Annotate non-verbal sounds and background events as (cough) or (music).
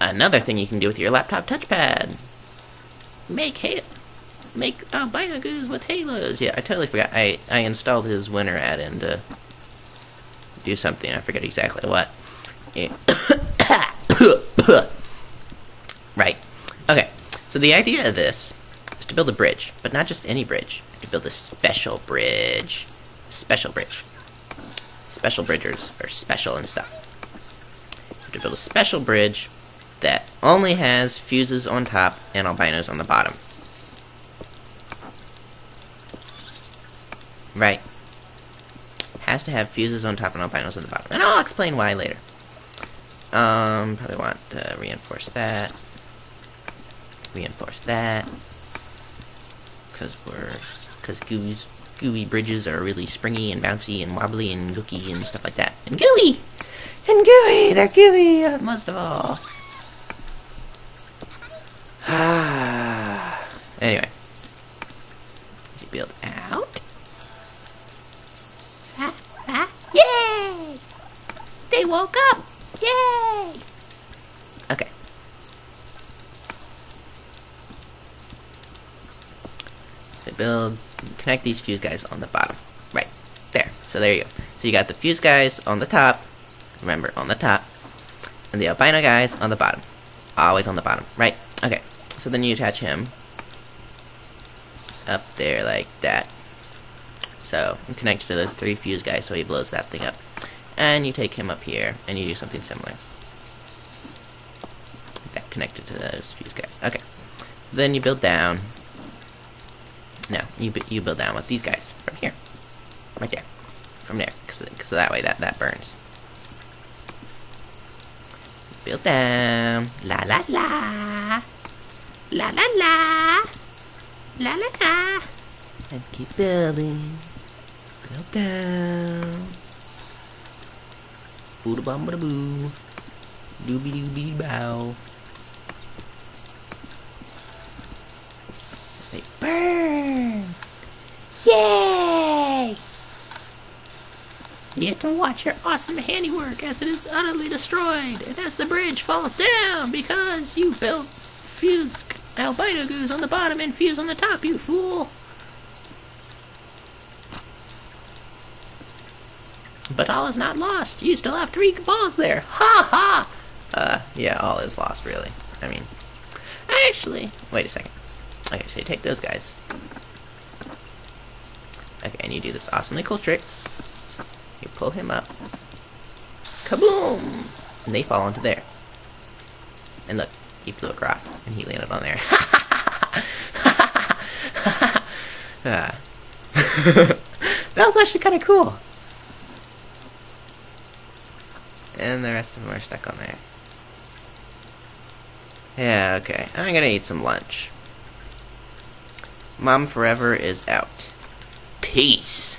another thing you can do with your laptop touchpad. Make ha- make uh, albino goos with halos. Yeah, I totally forgot. I, I installed his winter add-in to do something. I forget exactly what. (coughs) Right. Okay. So the idea of this is to build a bridge, but not just any bridge. To build a special bridge. Special bridge. Special bridgers are special and stuff. To build a special bridge only has fuses on top and albinos on the bottom. Right. Has to have fuses on top and albinos on the bottom. And I'll explain why later. Um, probably want to reinforce that. Reinforce that. Because we're... Because gooey's, gooey bridges are really springy and bouncy and wobbly and gooky and stuff like that. And gooey! And gooey! They're gooey, most of all. Anyway. You build out. Ah, ah, yay! They woke up! Yay! Okay. So build, connect these fuse guys on the bottom. Right, there. So there you go. So you got the fuse guys on the top, remember, on the top, and the albino guys on the bottom. Always on the bottom, right? Okay, so then you attach him up there like that. So, I'm connected to those three fuse guys so he blows that thing up. And you take him up here, and you do something similar. That connected to those fuse guys. Okay. Then you build down. No, you you build down with these guys from here, right there, from there, because that way that that burns. Build down. La la la. La la la. La la la. And keep building. Build down. Boo da bum ba da boo. Doobie doobie bow. They burn! Yay! You get to watch your awesome handiwork as it is utterly destroyed, and as the bridge falls down because you built fused albino goos on the bottom and fuse on the top, you fool! But all is not lost. You still have three balls there. Ha ha! Uh, yeah, all is lost, really. I mean, actually, wait a second. Okay, so you take those guys. Okay, and you do this awesomely cool trick. You pull him up. Kaboom! And they fall onto there. And look, he flew across, and he landed on there. (laughs) Ah. (laughs) that was actually kind of cool. And the rest of them are stuck on there. Yeah, okay. I'm gonna eat some lunch. Mom Forever is out. Peace.